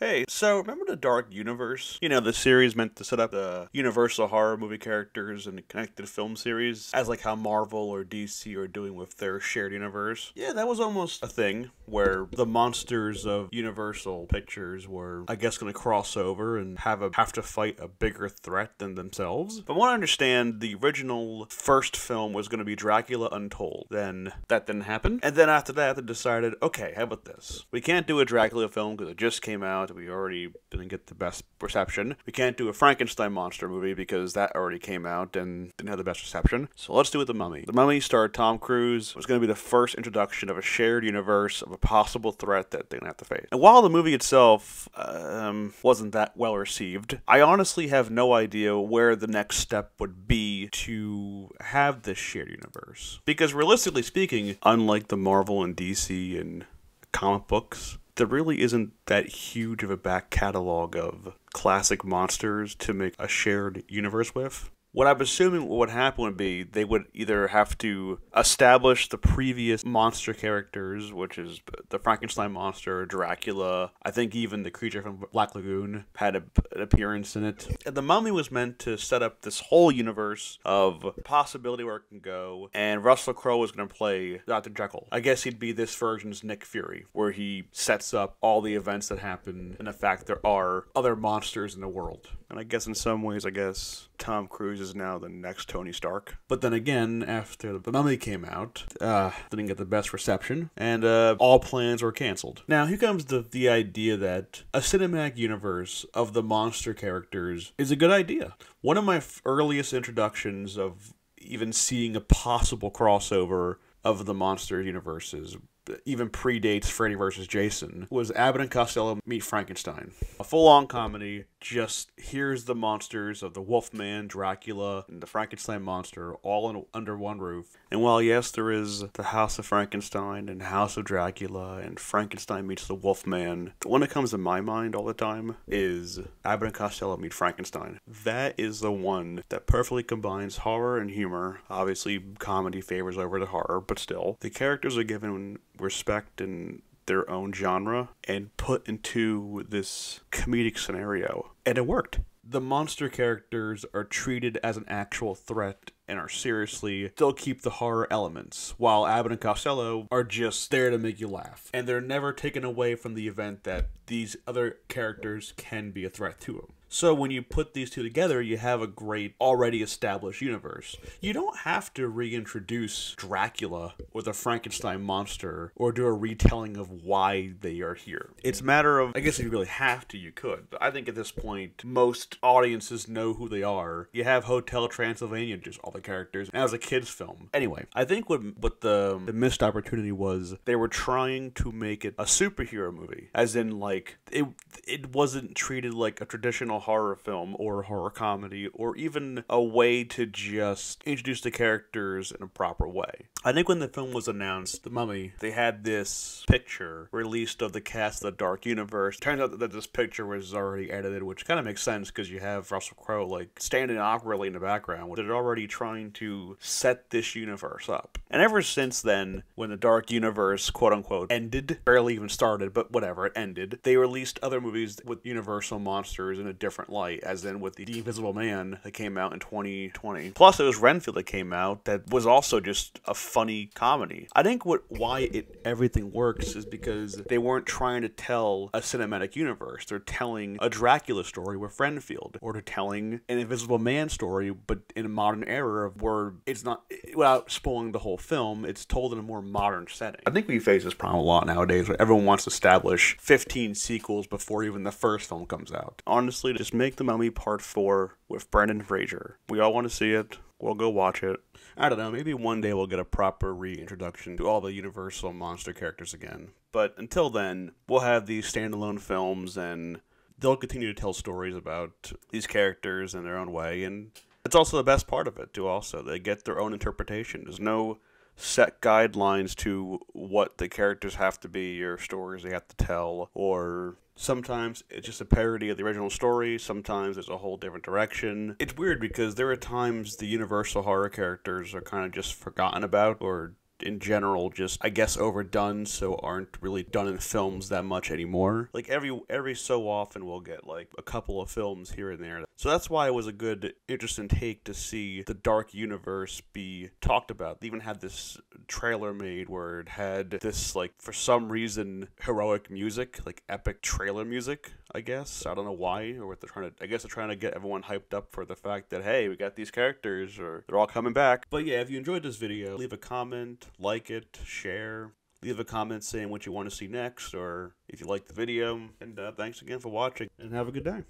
Hey, so remember the Dark Universe? You know, the series meant to set up the Universal horror movie characters and connected film series as like how Marvel or DC are doing with their shared universe. Yeah, that was almost a thing where the monsters of Universal Pictures were, I guess, going to cross over and have a have to fight a bigger threat than themselves. From what I understand, the original first film was going to be Dracula Untold. Then that didn't happen, and then after that, they decided, okay, how about this? We can't do a Dracula film because it just came out we already didn't get the best reception. We can't do a Frankenstein monster movie because that already came out and didn't have the best reception. So let's do it The Mummy. The Mummy starred Tom Cruise. It was going to be the first introduction of a shared universe of a possible threat that they're going to have to face. And while the movie itself um, wasn't that well received, I honestly have no idea where the next step would be to have this shared universe. Because realistically speaking, unlike the Marvel and DC and comic books, there really isn't that huge of a back catalog of classic monsters to make a shared universe with what I'm assuming what would happen would be they would either have to establish the previous monster characters, which is the Frankenstein monster, Dracula. I think even the creature from Black Lagoon had a, an appearance in it. And the Mummy was meant to set up this whole universe of possibility where it can go. And Russell Crowe was going to play Dr. Jekyll. I guess he'd be this version's Nick Fury, where he sets up all the events that happen and the fact there are other monsters in the world. And I guess in some ways, I guess Tom Cruise is now the next Tony Stark. But then again, after The Mummy came out, uh, didn't get the best reception, and uh, all plans were canceled. Now, here comes the, the idea that a cinematic universe of the monster characters is a good idea. One of my earliest introductions of even seeing a possible crossover of the monster universes even predates Freddy vs. Jason, was Abbott and Costello Meet Frankenstein. A full on comedy, just here's the monsters of the Wolfman, Dracula, and the Frankenstein monster all in, under one roof. And while, yes, there is the House of Frankenstein and House of Dracula and Frankenstein meets the Wolfman, the one that comes to my mind all the time is Abbott and Costello Meet Frankenstein. That is the one that perfectly combines horror and humor. Obviously, comedy favors over the horror, but still, the characters are given respect and their own genre and put into this comedic scenario. And it worked. The monster characters are treated as an actual threat and are seriously still keep the horror elements, while Abbott and Costello are just there to make you laugh. And they're never taken away from the event that these other characters can be a threat to them. So when you put these two together, you have a great already established universe. You don't have to reintroduce Dracula or the Frankenstein monster or do a retelling of why they are here. It's a matter of I guess if you really have to, you could. But I think at this point most audiences know who they are. You have Hotel Transylvania, just all the characters, and as a kids film. Anyway, I think what what the the missed opportunity was they were trying to make it a superhero movie, as in like it it wasn't treated like a traditional horror film or horror comedy or even a way to just introduce the characters in a proper way. I think when the film was announced, The Mummy, they had this picture released of the cast of the Dark Universe. Turns out that this picture was already edited, which kind of makes sense because you have Russell Crowe like standing awkwardly in the background. They're already trying to set this universe up. And ever since then, when the Dark Universe, quote unquote, ended, barely even started, but whatever, it ended, they released other movies with Universal monsters in a different different light, as in with the Invisible Man that came out in 2020. Plus, it was Renfield that came out that was also just a funny comedy. I think what why it everything works is because they weren't trying to tell a cinematic universe. They're telling a Dracula story with Renfield, or they're telling an Invisible Man story, but in a modern era where it's not without spoiling the whole film. It's told in a more modern setting. I think we face this problem a lot nowadays, where everyone wants to establish 15 sequels before even the first film comes out. Honestly, just make The Mummy Part 4 with Brendan Fraser. We all want to see it. We'll go watch it. I don't know, maybe one day we'll get a proper reintroduction to all the Universal monster characters again. But until then, we'll have these standalone films and they'll continue to tell stories about these characters in their own way and it's also the best part of it too also they get their own interpretation there's no set guidelines to what the characters have to be or stories they have to tell or Sometimes it's just a parody of the original story, sometimes it's a whole different direction. It's weird because there are times the universal horror characters are kind of just forgotten about or in general just I guess overdone so aren't really done in films that much anymore. Like every every so often we'll get like a couple of films here and there. So that's why it was a good interesting take to see the dark universe be talked about. They even had this trailer made where it had this like for some reason heroic music, like epic trailer music, I guess. I don't know why or what they're trying to I guess they're trying to get everyone hyped up for the fact that hey, we got these characters or they're all coming back. But yeah, if you enjoyed this video, leave a comment, like it, share, leave a comment saying what you want to see next or if you like the video. And uh, thanks again for watching and have a good day.